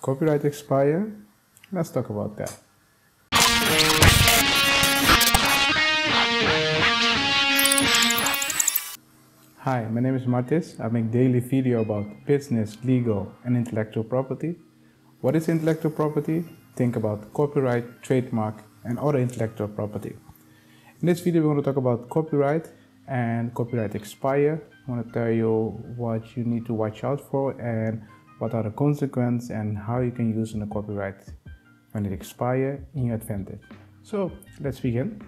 copyright expire? Let's talk about that. Hi, my name is Martis. I make daily video about business, legal, and intellectual property. What is intellectual property? Think about copyright, trademark, and other intellectual property. In this video, we're going to talk about copyright and copyright expire. I want to tell you what you need to watch out for and what are the consequences and how you can use in the copyright when it expire in your advantage. So let's begin.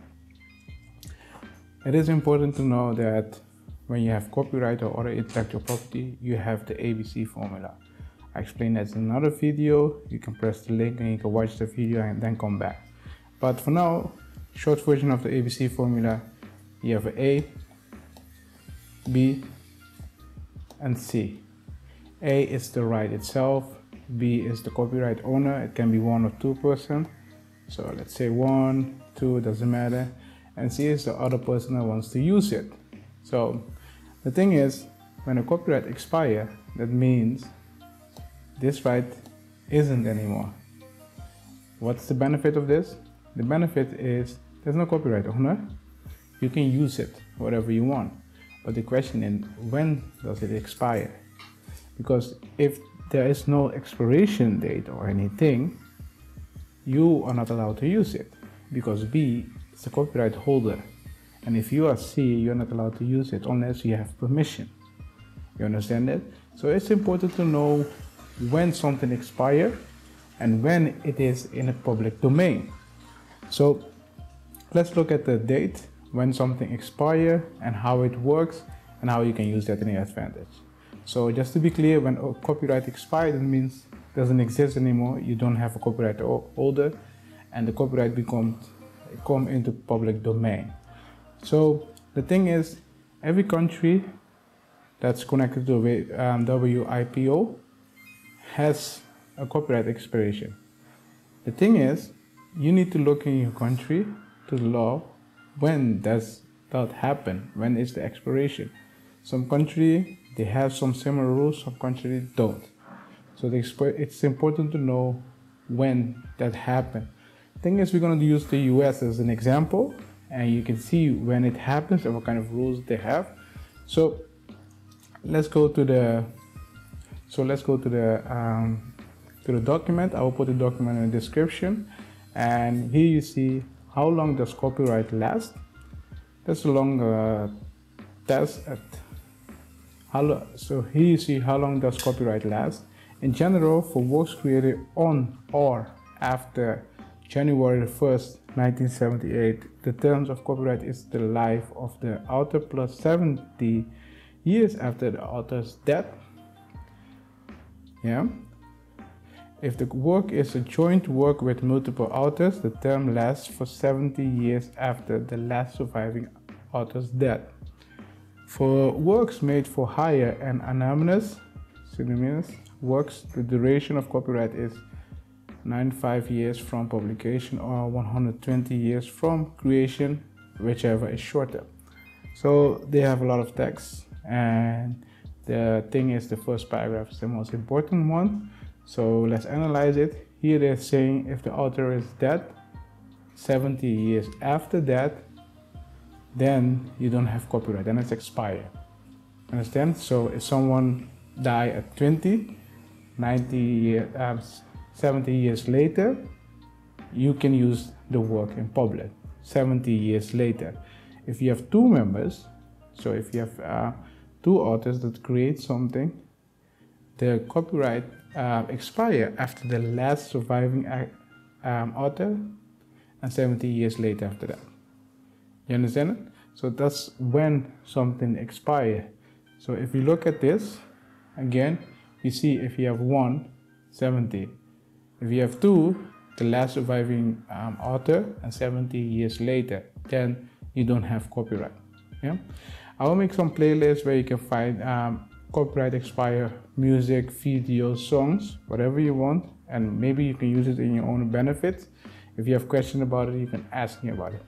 It is important to know that when you have copyright or other intellectual property, you have the ABC formula. I explained that in another video. You can press the link and you can watch the video and then come back. But for now, short version of the ABC formula, you have A, B, and C. A is the right itself, B is the copyright owner, it can be one or two person. So let's say one, two, doesn't matter. And C is the other person that wants to use it. So the thing is, when a copyright expire, that means this right isn't anymore. What's the benefit of this? The benefit is there's no copyright owner. You can use it whatever you want. But the question is when does it expire? Because if there is no expiration date or anything, you are not allowed to use it because B is the copyright holder. And if you are C, you're not allowed to use it unless you have permission. You understand that? So it's important to know when something expires and when it is in a public domain. So let's look at the date when something expires and how it works and how you can use that in your advantage. So just to be clear, when a copyright expires, it means it doesn't exist anymore. You don't have a copyright holder, and the copyright becomes come into public domain. So the thing is, every country that's connected to um, WIPO has a copyright expiration. The thing is, you need to look in your country to the law when does that happen? When is the expiration? Some country they have some similar rules, some country don't. So it's important to know when that happened. Thing is, we're going to use the US as an example, and you can see when it happens and what kind of rules they have. So let's go to the so let's go to the um, to the document. I will put the document in the description, and here you see how long does copyright last. That's a long uh, test at how so here you see how long does copyright last. In general, for works created on or after January 1st, 1978, the terms of copyright is the life of the author plus 70 years after the author's death. Yeah. If the work is a joint work with multiple authors, the term lasts for 70 years after the last surviving author's death. For works made for hire and anonymous pseudonymous works, the duration of copyright is 95 years from publication or 120 years from creation, whichever is shorter. So they have a lot of text, and the thing is, the first paragraph is the most important one. So let's analyze it. Here they're saying if the author is dead, 70 years after that, then you don't have copyright, then it's expired. Understand? So if someone die at 20, 90 years, um, 70 years later, you can use the work in public. 70 years later. If you have two members, so if you have uh, two authors that create something, the copyright uh, expire after the last surviving uh, um, author and 70 years later after that. You understand it? So that's when something expires. So if you look at this, again, you see if you have one, 70. If you have two, the last surviving um, author, and 70 years later, then you don't have copyright. Yeah, I will make some playlists where you can find um, copyright expire music, videos, songs, whatever you want, and maybe you can use it in your own benefit. If you have questions about it, you can ask me about it.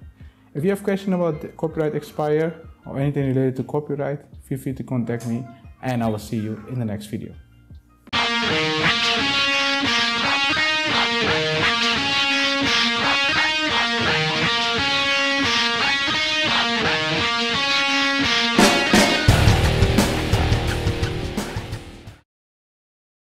If you have question about copyright expire or anything related to copyright, feel free to contact me and I will see you in the next video.